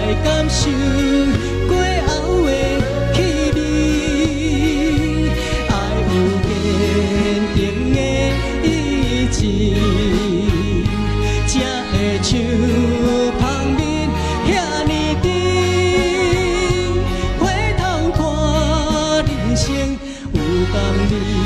来感受过后的气味。爱有坚定的意志，才会像旁边遐尼甜。回头看人生有淡味。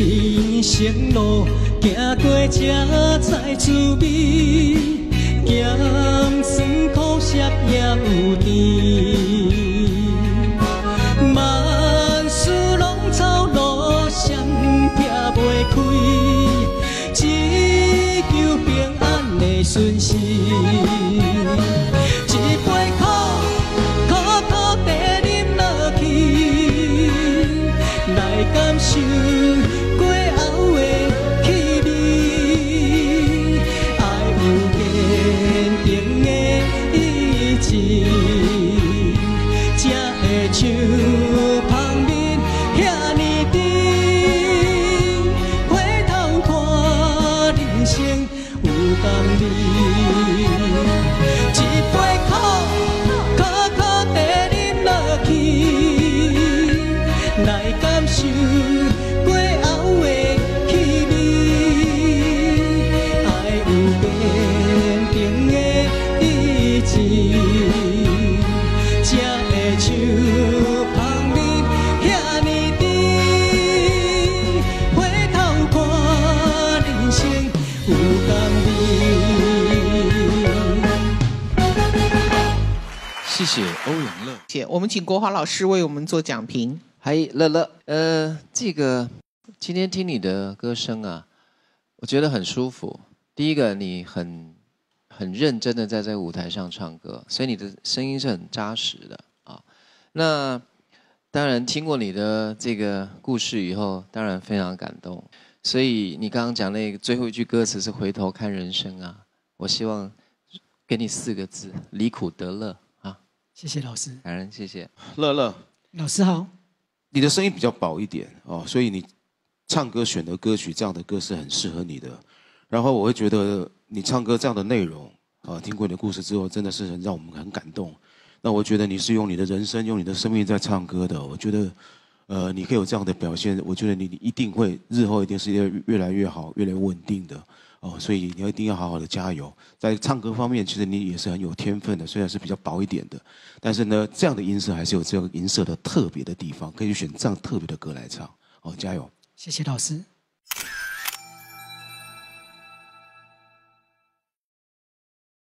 人生路行过才知滋味，咸酸苦涩也有甜。万事拢走路闪避袂开，只求平安的顺时。一杯苦，苦苦地饮落去，来感受来感受过后的气味。爱有坚定的意志，才会像旁边遐尼甜。回头看人生有共你。谢谢欧阳乐。谢，我们请国华老师为我们做讲评。嗨，乐乐，呃，这个今天听你的歌声啊，我觉得很舒服。第一个，你很很认真的在这个舞台上唱歌，所以你的声音是很扎实的啊。那当然听过你的这个故事以后，当然非常感动。所以你刚刚讲那个最后一句歌词是“回头看人生”啊，我希望给你四个字：离苦得乐啊。谢谢老师，感恩，谢谢。乐乐，老师好。你的声音比较薄一点哦，所以你唱歌选的歌曲这样的歌是很适合你的。然后我会觉得你唱歌这样的内容啊，听过你的故事之后，真的是很让我们很感动。那我觉得你是用你的人生、用你的生命在唱歌的。我觉得，呃，你可以有这样的表现，我觉得你你一定会日后一定是越越来越好、越来越稳定的哦。所以你要一定要好好的加油。在唱歌方面，其实你也是很有天分的，虽然是比较薄一点的，但是呢，这样的音色还是有这个音色的特别的地方，可以选这样特别的歌来唱。哦，加油！谢谢老师。